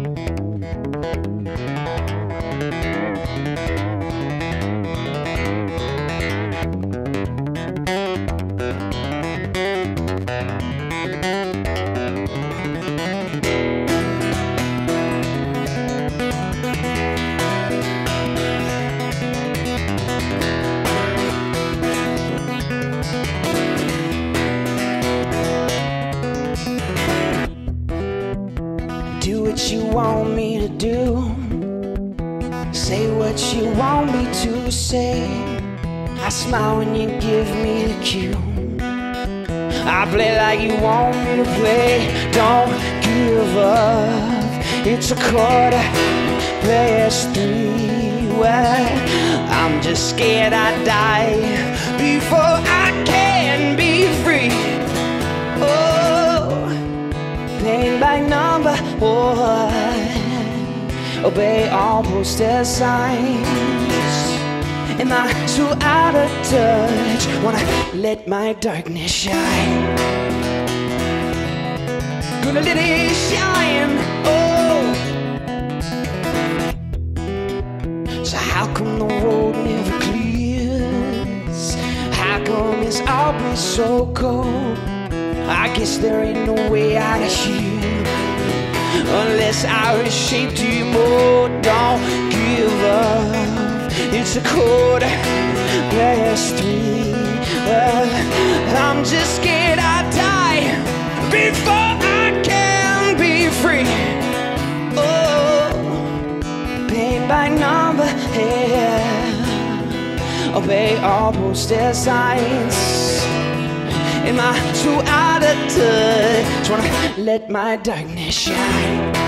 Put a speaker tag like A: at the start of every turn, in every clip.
A: Thank you. Say what you want me to say. I smile when you give me the cue. I play like you want me to play. Don't give up. It's a quarter past three. Well, I'm just scared I die before I can be free. Oh paint by number one. Obey all posted signs. Am I too out of touch? Wanna let my darkness shine. Gonna let it shine. Oh. So how come the road never clears? How come it's always so cold? I guess there ain't no way out of here unless I reshape you more. Don't give up. It's a quarter past three. Well, I'm just scared I die before I can be free. Oh, paint by number, yeah. Obey all posted signs. Am I too out of touch? Wanna let my darkness shine.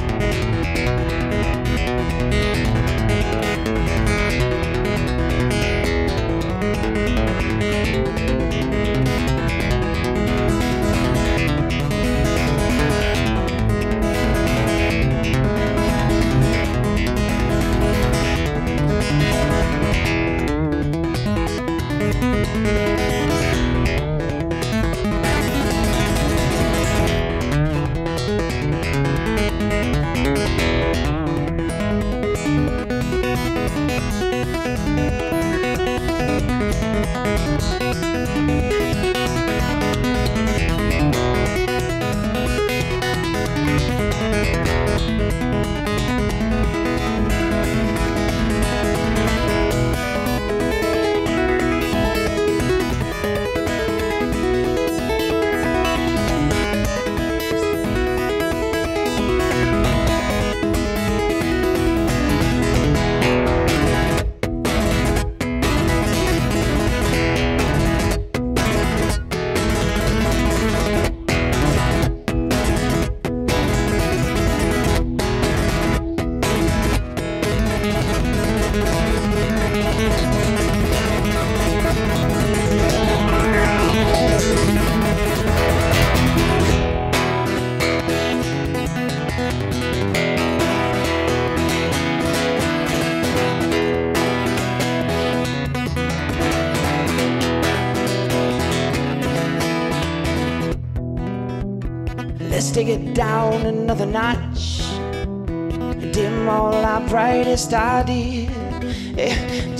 A: let's take it down another notch. Dim all our brightest ideas.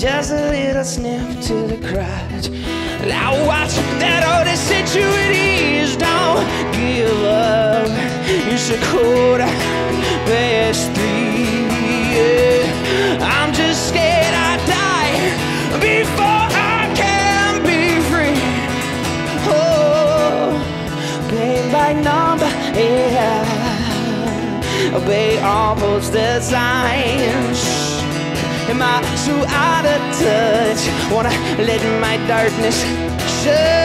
A: Just a little sniff to the crotch. Now watch that oldest situation. Don't give up. It's a quarter past three. Yeah. Obey almost the signs. Am I too out of touch? Wanna let my darkness shut?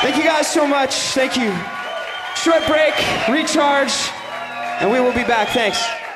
A: Thank you guys so much. Thank you. Short break, recharge, and we will be back. Thanks.